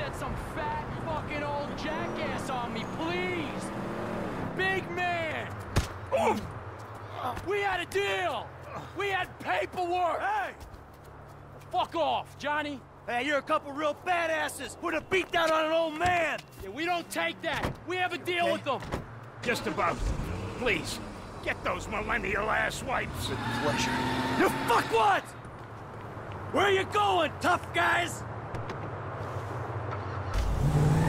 Set some fat fucking old jackass on me, please! Big man! Oof! We had a deal! We had paperwork! Hey! Fuck off, Johnny! Hey, you're a couple real badasses! Put a beat down on an old man! Yeah, we don't take that! We have a deal Okay. with them! Just about. Please, get those millennial ass wipes. Pleasure. You fuck what? Where are you going, tough guys? Thank you.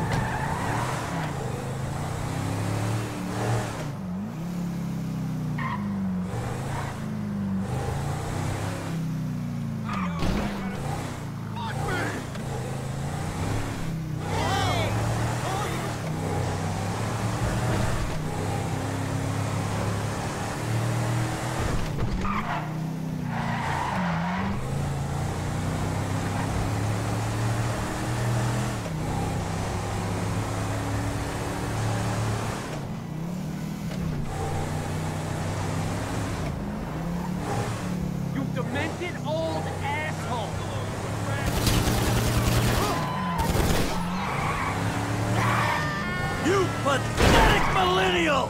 Pathetic millennials!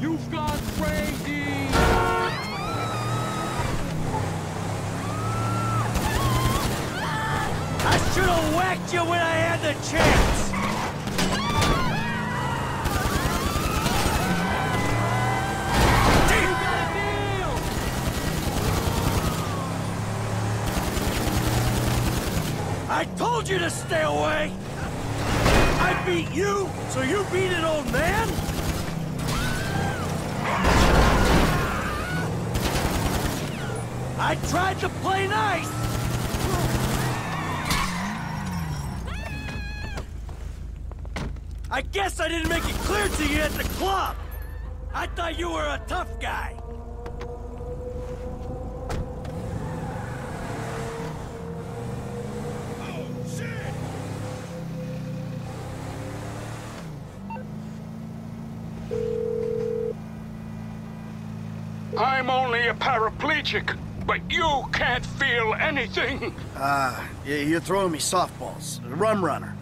You've gone crazy! I should have whacked you when I had the chance! I told you to stay away! I beat you, so you beat an old man? I tried to play nice! I guess I didn't make it clear to you at the club! I thought you were a tough guy! I'm only a paraplegic, but you can't feel anything. Ah, y- you're throwing me softballs. Rum runner.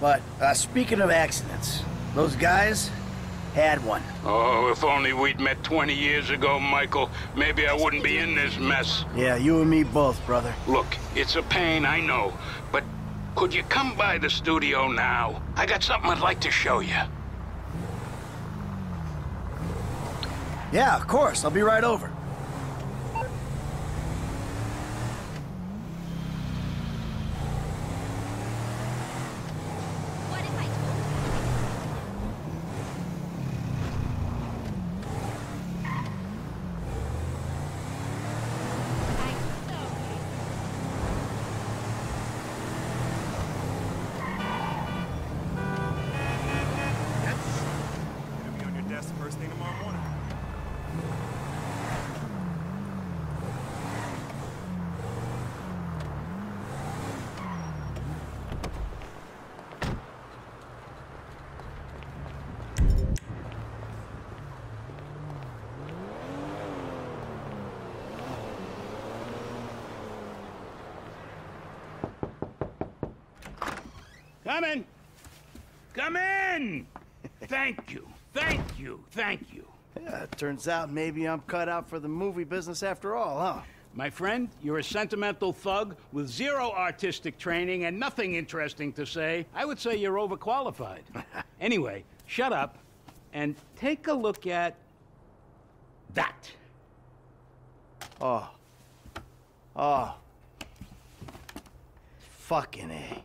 But, uh, speaking of accidents, those guys had one. Oh, if only we'd met 20 years ago, Michael, maybe I wouldn't be in this mess. Yeah, you and me both, brother. Look, it's a pain, I know, but could you come by the studio now? I got something I'd like to show you. Yeah, of course. I'll be right over. What if I told you? I so It'll be on your desk first thing tomorrow morning. Come in. Come in! Thank you, thank you, thank you. Yeah, it turns out maybe I'm cut out for the movie business after all, huh? My friend, you're a sentimental thug with zero artistic training and nothing interesting to say. I would say you're overqualified. anyway, shut up and take a look at that. Oh. Oh. Fucking A.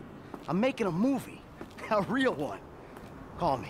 I'm making a movie. A real one. Call me.